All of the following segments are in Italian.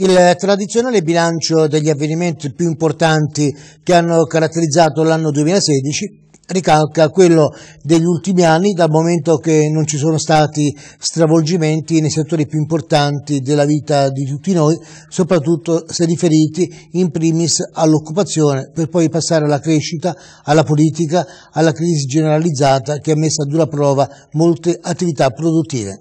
Il tradizionale bilancio degli avvenimenti più importanti che hanno caratterizzato l'anno 2016 ricalca quello degli ultimi anni dal momento che non ci sono stati stravolgimenti nei settori più importanti della vita di tutti noi, soprattutto se riferiti in primis all'occupazione per poi passare alla crescita, alla politica, alla crisi generalizzata che ha messo a dura prova molte attività produttive.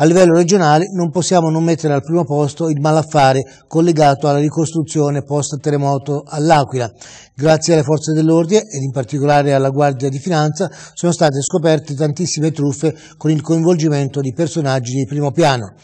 A livello regionale non possiamo non mettere al primo posto il malaffare collegato alla ricostruzione post-terremoto all'Aquila. Grazie alle forze dell'ordine ed in particolare alla Guardia di Finanza sono state scoperte tantissime truffe con il coinvolgimento di personaggi di primo piano.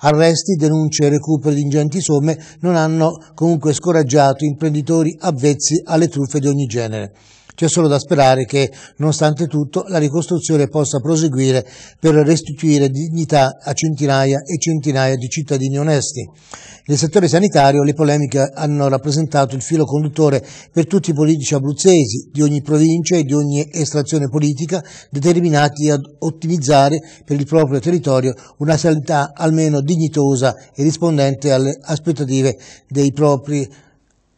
Arresti, denunce e recuperi di ingenti somme non hanno comunque scoraggiato imprenditori avvezzi alle truffe di ogni genere. C'è solo da sperare che, nonostante tutto, la ricostruzione possa proseguire per restituire dignità a centinaia e centinaia di cittadini onesti. Nel settore sanitario le polemiche hanno rappresentato il filo conduttore per tutti i politici abruzzesi di ogni provincia e di ogni estrazione politica determinati ad ottimizzare per il proprio territorio una sanità almeno dignitosa e rispondente alle aspettative dei propri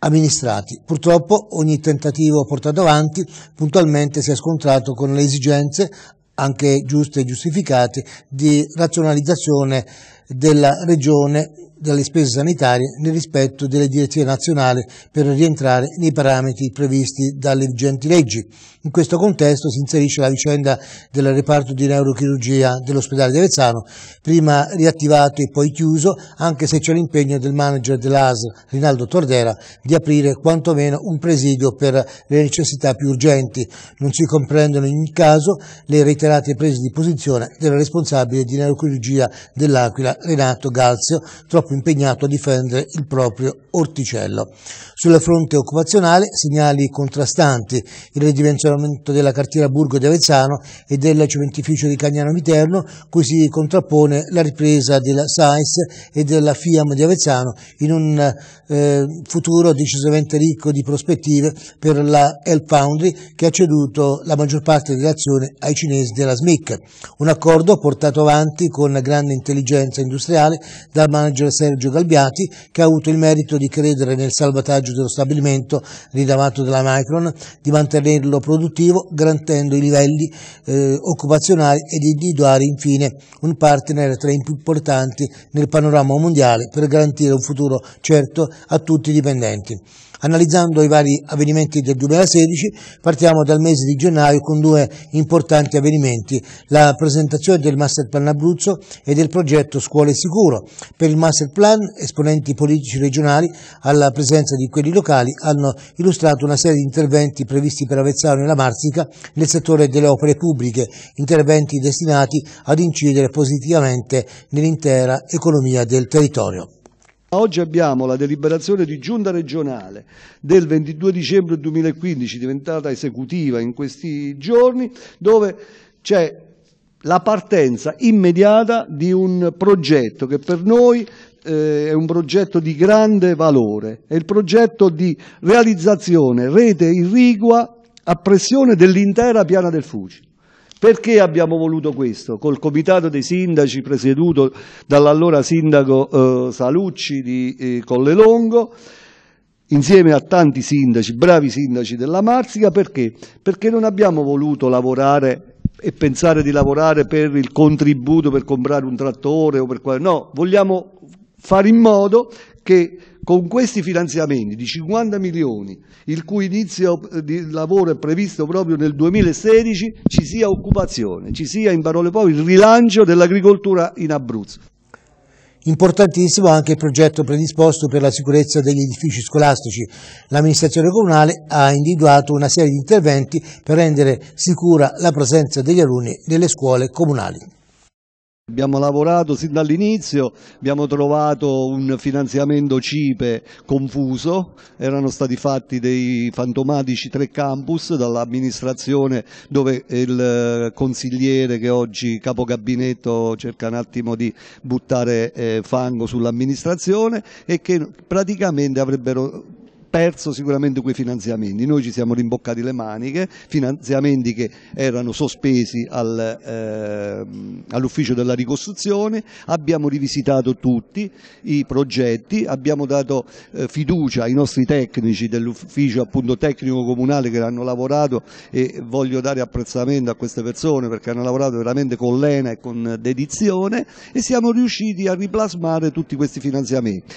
amministrati. Purtroppo ogni tentativo portato avanti puntualmente si è scontrato con le esigenze anche giuste e giustificate di razionalizzazione della regione delle spese sanitarie nel rispetto delle direttive nazionali per rientrare nei parametri previsti dalle vigenti leggi. In questo contesto si inserisce la vicenda del reparto di neurochirurgia dell'ospedale di Avezzano, prima riattivato e poi chiuso, anche se c'è l'impegno del manager dell'ASL, Rinaldo Tordera, di aprire quantomeno un presidio per le necessità più urgenti. Non si comprendono in ogni caso le reiterate prese di posizione del responsabile di neurochirurgia dell'Aquila, Renato Galzio, troppo troppo impegnato a difendere il proprio orticello. Sul fronte occupazionale segnali contrastanti, il ridimensionamento della cartiera Burgo di Avezzano e del cementificio di Cagnano Viterno, cui si contrappone la ripresa della SAIS e della FIAM di Avezzano in un eh, futuro decisamente ricco di prospettive per la Help Foundry che ha ceduto la maggior parte delle azioni ai cinesi della SMIC. Un accordo portato avanti con grande intelligenza industriale dal manager Sergio Galbiati che ha avuto il merito di credere nel salvataggio dello stabilimento ridamato dalla Micron, di mantenerlo produttivo garantendo i livelli eh, occupazionali e di individuare infine un partner tra i più importanti nel panorama mondiale per garantire un futuro certo a tutti i dipendenti. Analizzando i vari avvenimenti del 2016 partiamo dal mese di gennaio con due importanti avvenimenti, la presentazione del Master Plan Abruzzo e del progetto Scuole Sicuro. Per il Master Plan esponenti politici regionali alla presenza di quelli locali hanno illustrato una serie di interventi previsti per Avezzano e la Marsica nel settore delle opere pubbliche, interventi destinati ad incidere positivamente nell'intera economia del territorio. Oggi abbiamo la deliberazione di giunta regionale del 22 dicembre 2015, diventata esecutiva in questi giorni, dove c'è la partenza immediata di un progetto che per noi eh, è un progetto di grande valore, è il progetto di realizzazione rete irrigua a pressione dell'intera piana del Fuci. Perché abbiamo voluto questo? Col comitato dei sindaci presieduto dall'allora sindaco eh, Salucci di eh, Collelongo, insieme a tanti sindaci, bravi sindaci della Marsica, perché? Perché non abbiamo voluto lavorare e pensare di lavorare per il contributo per comprare un trattore o per quale, no, vogliamo fare in modo che con questi finanziamenti di 50 milioni, il cui inizio di lavoro è previsto proprio nel 2016, ci sia occupazione, ci sia in parole povere il rilancio dell'agricoltura in Abruzzo. Importantissimo anche il progetto predisposto per la sicurezza degli edifici scolastici. L'amministrazione comunale ha individuato una serie di interventi per rendere sicura la presenza degli alunni nelle scuole comunali. Abbiamo lavorato sin dall'inizio, abbiamo trovato un finanziamento CIPE confuso, erano stati fatti dei fantomatici tre campus dall'amministrazione dove il consigliere che oggi capogabinetto cerca un attimo di buttare eh, fango sull'amministrazione e che praticamente avrebbero perso sicuramente quei finanziamenti. Noi ci siamo rimboccati le maniche, finanziamenti che erano sospesi al, eh, all'ufficio della ricostruzione, abbiamo rivisitato tutti i progetti, abbiamo dato eh, fiducia ai nostri tecnici dell'ufficio appunto tecnico comunale che hanno lavorato e voglio dare apprezzamento a queste persone perché hanno lavorato veramente con lena e con dedizione e siamo riusciti a riplasmare tutti questi finanziamenti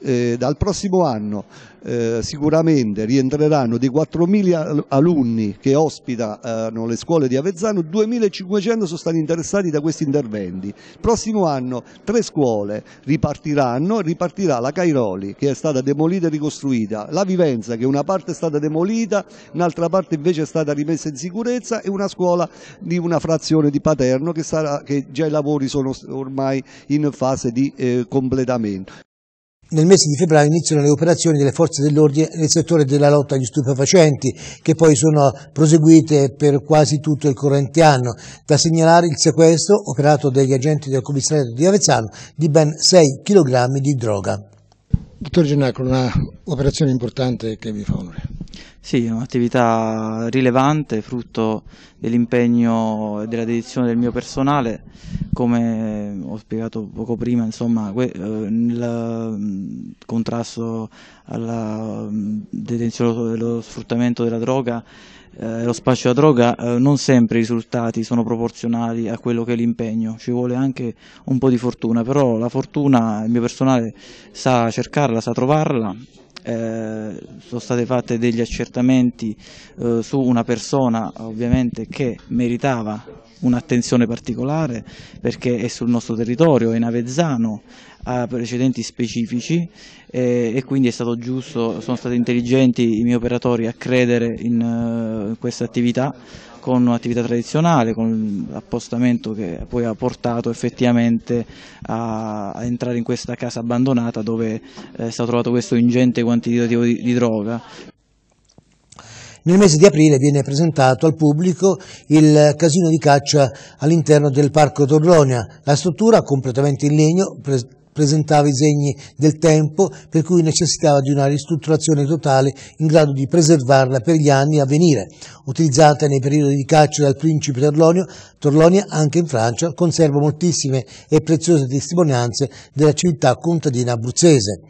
eh, dal prossimo anno eh, sicuramente rientreranno dei 4.000 alunni che ospitano le scuole di Avezzano, 2.500 sono stati interessati da questi interventi. Il prossimo anno tre scuole ripartiranno, ripartirà la Cairoli che è stata demolita e ricostruita, la Vivenza che una parte è stata demolita, un'altra parte invece è stata rimessa in sicurezza e una scuola di una frazione di Paterno che, sarà, che già i lavori sono ormai in fase di eh, completamento. Nel mese di febbraio iniziano le operazioni delle forze dell'ordine nel settore della lotta agli stupefacenti, che poi sono proseguite per quasi tutto il corrente anno. Da segnalare il sequestro, operato dagli agenti del commissariato di Avezzano, di ben 6 kg di droga. Dottor Gennacolo, una operazione importante che vi fa onore. Sì, è un'attività rilevante, frutto dell'impegno e della dedizione del mio personale, come ho spiegato poco prima, insomma, eh, nel mm, contrasto alla mm, detenzione e allo sfruttamento della droga eh, lo spaccio della droga eh, non sempre i risultati sono proporzionali a quello che è l'impegno, ci vuole anche un po' di fortuna, però la fortuna il mio personale sa cercarla, sa trovarla eh, sono stati fatti degli accertamenti eh, su una persona ovviamente che meritava un'attenzione particolare perché è sul nostro territorio, è in Avezzano, ha precedenti specifici eh, e quindi è stato giusto, sono stati intelligenti i miei operatori a credere in, uh, in questa attività con un'attività tradizionale, con l'appostamento che poi ha portato effettivamente a, a entrare in questa casa abbandonata dove eh, è stato trovato questo ingente quantitativo di, di droga. Nel mese di aprile viene presentato al pubblico il casino di caccia all'interno del Parco Torlonia. La struttura, completamente in legno, presentava i segni del tempo per cui necessitava di una ristrutturazione totale in grado di preservarla per gli anni a venire. Utilizzata nei periodi di caccia dal principe Torlonio, Torlonia anche in Francia conserva moltissime e preziose testimonianze della civiltà contadina abruzzese.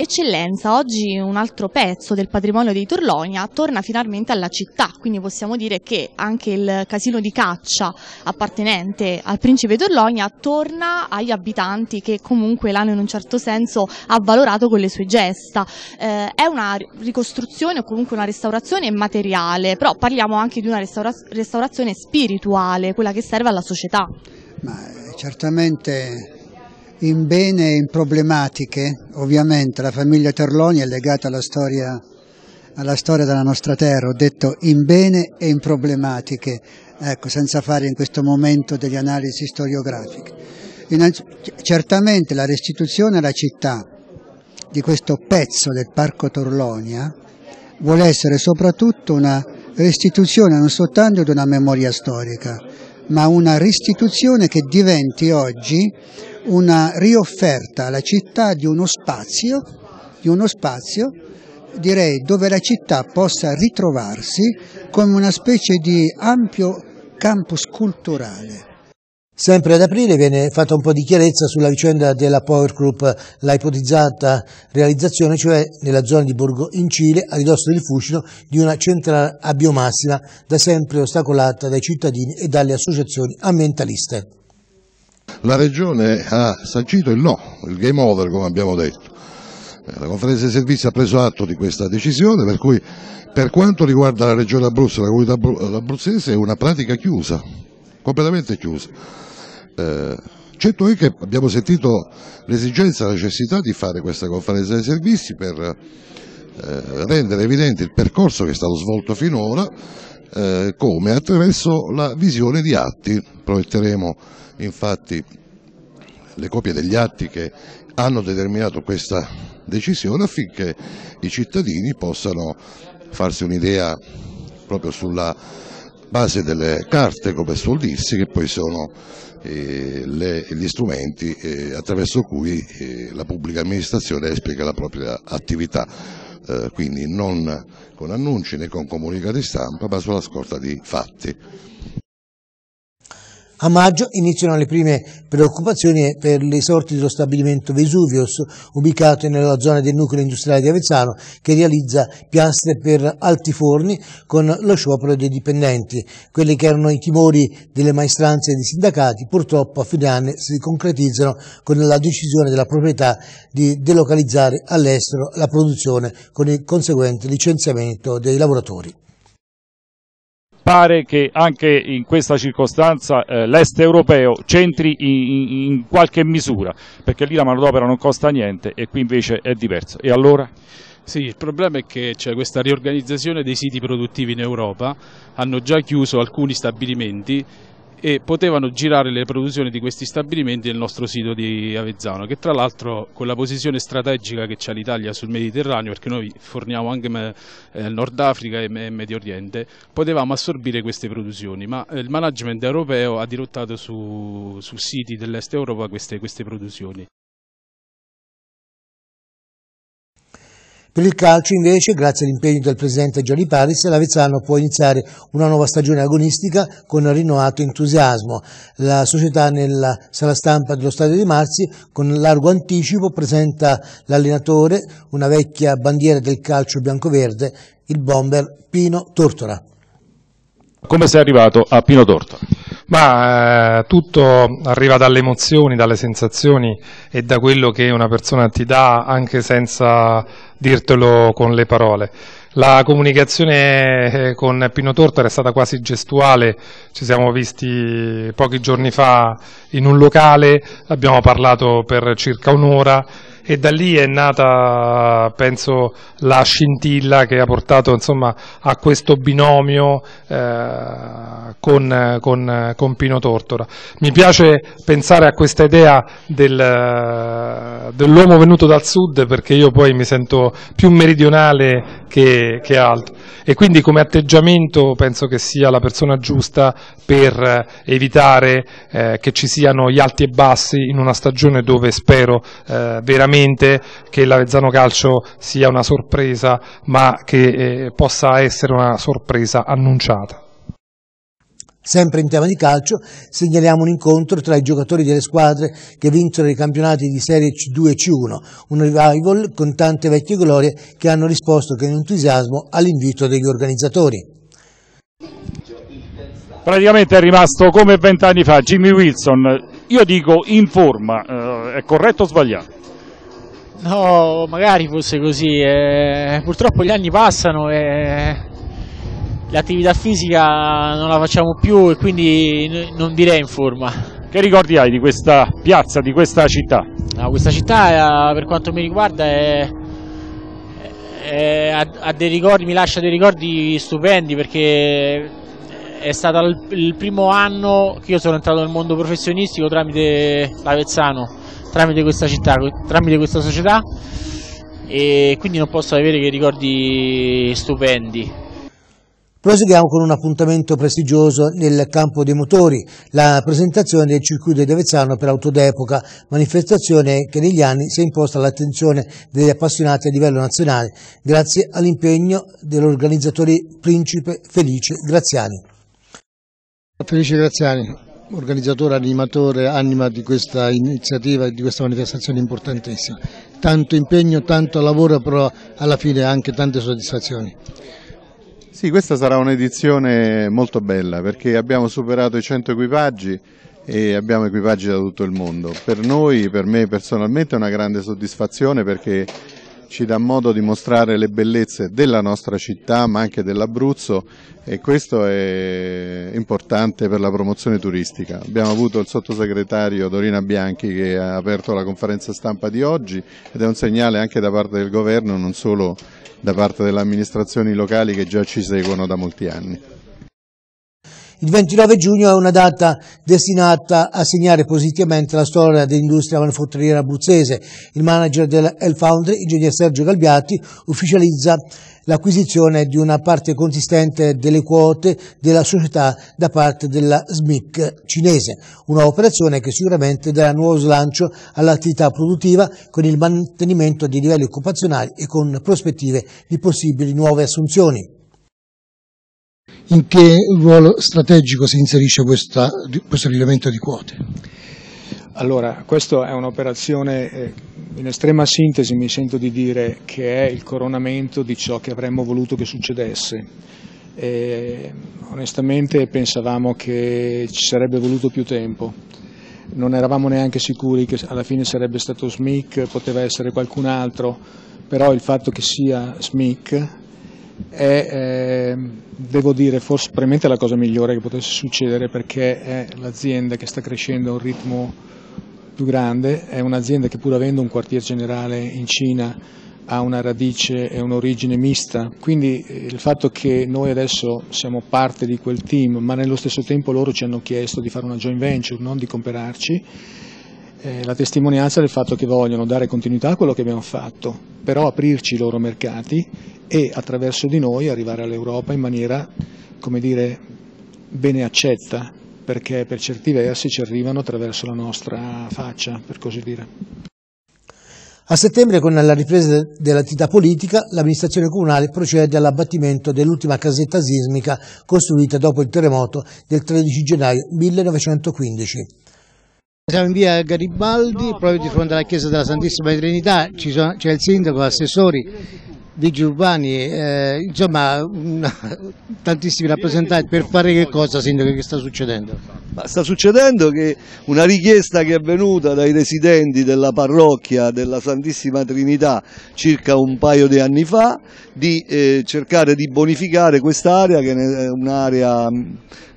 Eccellenza, oggi un altro pezzo del patrimonio di Torlonia torna finalmente alla città, quindi possiamo dire che anche il casino di caccia appartenente al principe Torlonia torna agli abitanti che comunque l'hanno in un certo senso avvalorato con le sue gesta. Eh, è una ricostruzione o comunque una restaurazione materiale, però parliamo anche di una restaura restaurazione spirituale, quella che serve alla società. Ma certamente in bene e in problematiche, ovviamente la famiglia Terloni è legata alla storia, alla storia della nostra terra, ho detto in bene e in problematiche, ecco, senza fare in questo momento delle analisi storiografiche. Certamente la restituzione alla città di questo pezzo del Parco Torlonia vuole essere soprattutto una restituzione non soltanto di una memoria storica, ma una restituzione che diventi oggi una riofferta alla città di uno spazio, di uno spazio direi dove la città possa ritrovarsi come una specie di ampio campus culturale. Sempre ad aprile viene fatta un po' di chiarezza sulla vicenda della Power Group, la ipotizzata realizzazione, cioè nella zona di Borgo in Cile, a ridosso del Fucino, di una centrale a biomassima da sempre ostacolata dai cittadini e dalle associazioni ambientaliste. La Regione ha sancito il no, il game over come abbiamo detto. Eh, la conferenza dei servizi ha preso atto di questa decisione per cui per quanto riguarda la Regione Abruzzo e la comunità abruzzese è una pratica chiusa, completamente chiusa. Eh, certo è che abbiamo sentito l'esigenza, la necessità di fare questa conferenza dei servizi per eh, rendere evidente il percorso che è stato svolto finora eh, come attraverso la visione di atti. Prometteremo infatti le copie degli atti che hanno determinato questa decisione affinché i cittadini possano farsi un'idea proprio sulla base delle carte, come suol dirsi, che poi sono eh, le, gli strumenti eh, attraverso cui eh, la pubblica amministrazione esplica la propria attività, eh, quindi non con annunci né con comunicati stampa, ma sulla scorta di fatti. A maggio iniziano le prime preoccupazioni per le sorti dello stabilimento Vesuvius, ubicato nella zona del nucleo industriale di Avezzano, che realizza piastre per altiforni con lo sciopero dei dipendenti. Quelli che erano i timori delle maestranze dei sindacati, purtroppo a fine anno si concretizzano con la decisione della proprietà di delocalizzare all'estero la produzione con il conseguente licenziamento dei lavoratori pare che anche in questa circostanza eh, l'est europeo centri in, in, qualche misura, perché lì la manodopera non costa niente e qui invece è diverso. E allora? Sì, il problema è che c'è questa riorganizzazione dei siti produttivi in Europa, hanno già chiuso alcuni stabilimenti e potevano girare le produzioni di questi stabilimenti nel nostro sito di Avezzano, che tra l'altro con la posizione strategica che c'ha l'Italia sul Mediterraneo, perché noi forniamo anche eh, Nord Africa e Medio Oriente, potevamo assorbire queste produzioni, ma eh, il management europeo ha dirottato su, su siti dell'est Europa queste, queste produzioni. Per il calcio invece, grazie all'impegno del presidente Gianni Paris, l'Avezzano può iniziare una nuova stagione agonistica con rinnovato entusiasmo. La società nella sala stampa dello Stadio di Marzi, con largo anticipo, presenta l'allenatore, una vecchia bandiera del calcio bianco-verde, il bomber Pino Tortora. Come sei arrivato a Pino Tortora? Ma eh, tutto arriva dalle emozioni, dalle sensazioni e da quello che una persona ti dà anche senza dirtelo con le parole. La comunicazione eh, con Pino Tortora è stata quasi gestuale, ci siamo visti pochi giorni fa in un locale, abbiamo parlato per circa un'ora e da lì è nata, penso, la scintilla che ha portato insomma, a questo binomio eh, con, con, con, Pino Tortora. Mi piace pensare a questa idea del, dell'uomo venuto dal sud perché io poi mi sento più meridionale che, che altro e quindi come atteggiamento penso che sia la persona giusta per evitare eh, che ci siano gli alti e bassi in una stagione dove spero eh, veramente che l'Avezzano Calcio sia una sorpresa ma che eh, possa essere una sorpresa annunciata. Sempre in tema di calcio, segnaliamo un incontro tra i giocatori delle squadre che vincono i campionati di Serie C2 e C1, un revival con tante vecchie glorie che hanno risposto con entusiasmo all'invito degli organizzatori. Praticamente è rimasto come vent'anni fa Jimmy Wilson, io dico in forma, eh, è corretto o sbagliato? No, magari fosse così, eh, purtroppo gli anni passano e l'attività fisica non la facciamo più e quindi non direi in forma. Che ricordi hai di questa piazza, di questa città? No, questa città per quanto mi riguarda è, è, ha, dei ricordi, mi lascia dei ricordi stupendi perché è stato il, il primo anno che io sono entrato nel mondo professionistico tramite l'Avezzano, tramite questa città, tramite questa società e quindi non posso avere che ricordi stupendi. Proseguiamo con un appuntamento prestigioso nel campo dei motori, la presentazione del circuito di Avezzano per auto d'epoca, manifestazione che negli anni si è imposta all'attenzione degli appassionati a livello nazionale, grazie all'impegno dell'organizzatore Principe Felice Graziani. Felice Graziani, organizzatore, animatore, anima di questa iniziativa e di questa manifestazione importantissima. Tanto impegno, tanto lavoro, però alla fine anche tante soddisfazioni. Sì, questa sarà un'edizione molto bella perché abbiamo superato i 100 equipaggi e abbiamo equipaggi da tutto il mondo. Per noi, per me personalmente è una grande soddisfazione perché ci dà modo di mostrare le bellezze della nostra città ma anche dell'Abruzzo e questo è importante per la promozione turistica. Abbiamo avuto il sottosegretario Dorina Bianchi che ha aperto la conferenza stampa di oggi ed è un segnale anche da parte del governo, non solo da parte delle amministrazioni locali che già ci seguono da molti anni. Il 29 giugno è una data destinata a segnare positivamente la storia dell'industria manifatturiera abruzzese. Il manager del El Foundry, ingegner Sergio Galbiati, ufficializza l'acquisizione di una parte consistente delle quote della società da parte della SMIC cinese, una operazione che sicuramente darà nuovo slancio all'attività produttiva con il mantenimento di livelli occupazionali e con prospettive di possibili nuove assunzioni. In che ruolo strategico si inserisce questa, questo rilevamento di quote? Allora, questa è un'operazione, eh, in estrema sintesi mi sento di dire che è il coronamento di ciò che avremmo voluto che succedesse. E, onestamente pensavamo che ci sarebbe voluto più tempo, non eravamo neanche sicuri che alla fine sarebbe stato SMIC, poteva essere qualcun altro, però il fatto che sia SMIC è, eh, devo dire, forse probabilmente la cosa migliore che potesse succedere perché è l'azienda che sta crescendo a un ritmo più grande, è un'azienda che pur avendo un quartier generale in Cina ha una radice e un'origine mista, quindi eh, il fatto che noi adesso siamo parte di quel team, ma nello stesso tempo loro ci hanno chiesto di fare una joint venture, non di comprarci, è la testimonianza del fatto che vogliono dare continuità a quello che abbiamo fatto, però aprirci i loro mercati e attraverso di noi arrivare all'Europa in maniera, come dire, bene accetta, perché per certi versi ci arrivano attraverso la nostra faccia, per così dire. A settembre, con la ripresa dell'attività politica, l'amministrazione comunale procede all'abbattimento dell'ultima casetta sismica costruita dopo il terremoto del 13 gennaio 1915. Siamo in via Garibaldi, proprio di fronte alla chiesa della Santissima Trinità, c'è il sindaco, assessori, vigili urbani, eh, insomma una, tantissimi rappresentanti per fare che cosa sindaco che sta succedendo? Ma sta succedendo che una richiesta che è venuta dai residenti della parrocchia della Santissima Trinità circa un paio di anni fa di eh, cercare di bonificare quest'area che è un'area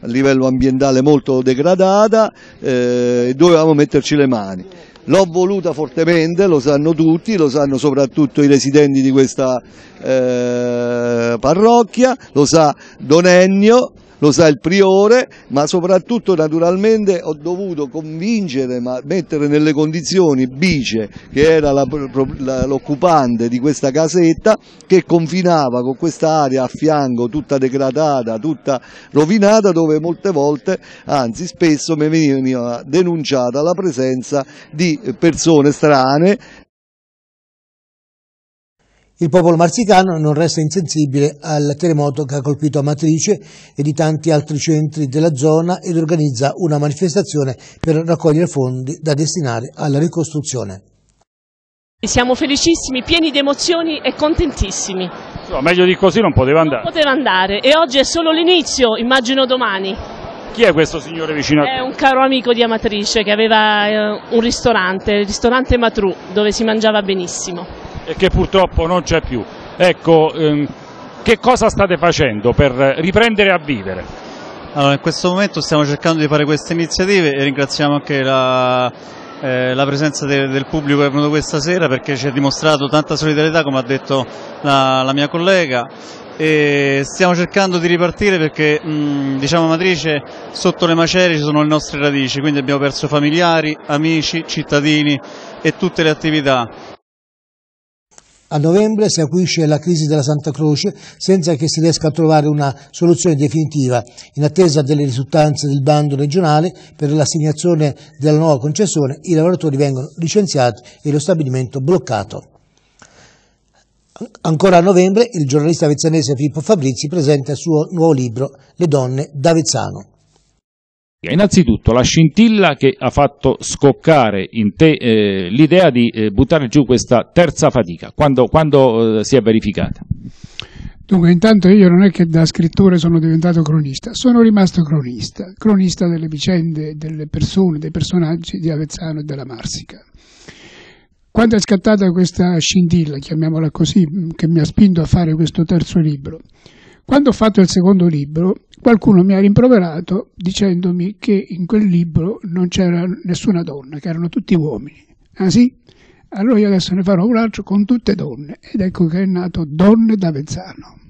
a livello ambientale molto degradata eh, dovevamo metterci le mani. L'ho voluta fortemente, lo sanno tutti, lo sanno soprattutto i residenti di questa eh, parrocchia, lo sa Don Ennio, lo sa il priore, ma soprattutto naturalmente ho dovuto convincere, ma mettere nelle condizioni Bice, che era l'occupante di questa casetta, che confinava con questa area a fianco tutta degradata, tutta rovinata, dove molte volte, anzi spesso mi veniva denunciata la presenza di persone strane il popolo marsicano non resta insensibile al terremoto che ha colpito Amatrice e di tanti altri centri della zona ed organizza una manifestazione per raccogliere fondi da destinare alla ricostruzione. Siamo felicissimi, pieni di emozioni e contentissimi. No, meglio di così non poteva andare. Non poteva andare e oggi è solo l'inizio, immagino domani. Chi è questo signore vicino a te? È un caro amico di Amatrice che aveva eh, un ristorante, il ristorante Matru, dove si mangiava benissimo e che purtroppo non c'è più. Ecco, ehm, che cosa state facendo per riprendere a vivere? Allora, in questo momento stiamo cercando di fare queste iniziative e ringraziamo anche la, eh, la presenza de, del pubblico che è venuto questa sera perché ci ha dimostrato tanta solidarietà come ha detto la, la mia collega e stiamo cercando di ripartire perché mh, diciamo Matrice sotto le macerie ci sono le nostre radici quindi abbiamo perso familiari, amici, cittadini e tutte le attività a novembre si acuisce la crisi della Santa Croce senza che si riesca a trovare una soluzione definitiva. In attesa delle risultanze del bando regionale per l'assegnazione della nuova concessione, i lavoratori vengono licenziati e lo stabilimento bloccato. Ancora a novembre il giornalista avezzanese Filippo Fabrizi presenta il suo nuovo libro Le donne d'Avezzano. Innanzitutto la scintilla che ha fatto scoccare in te eh, l'idea di eh, buttare giù questa terza fatica, quando, quando eh, si è verificata? Dunque, intanto io non è che da scrittore sono diventato cronista, sono rimasto cronista, cronista delle vicende, delle persone, dei personaggi di Avezzano e della Marsica. Quando è scattata questa scintilla, chiamiamola così, che mi ha spinto a fare questo terzo libro, quando ho fatto il secondo libro, qualcuno mi ha rimproverato dicendomi che in quel libro non c'era nessuna donna, che erano tutti uomini. Ah sì? Allora io adesso ne farò un altro con tutte donne ed ecco che è nato Donne d'Avezzano.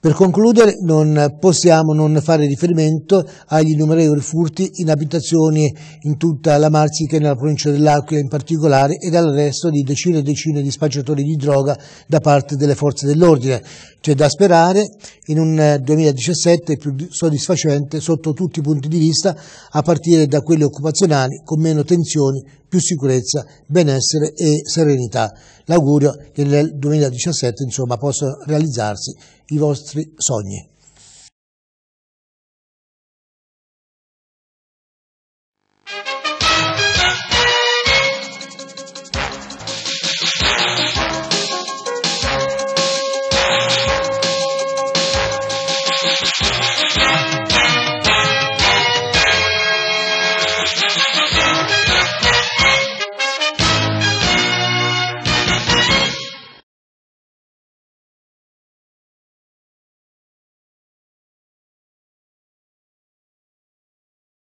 Per concludere non possiamo non fare riferimento agli innumerevoli furti in abitazioni in tutta la Marsica e nella provincia dell'Aquila in particolare ed all'arresto di decine e decine di spacciatori di droga da parte delle forze dell'ordine. C'è da sperare in un 2017 più soddisfacente sotto tutti i punti di vista a partire da quelli occupazionali con meno tensioni, più sicurezza, benessere e serenità. L'augurio che nel 2017 insomma possano realizzarsi i vostri sogni.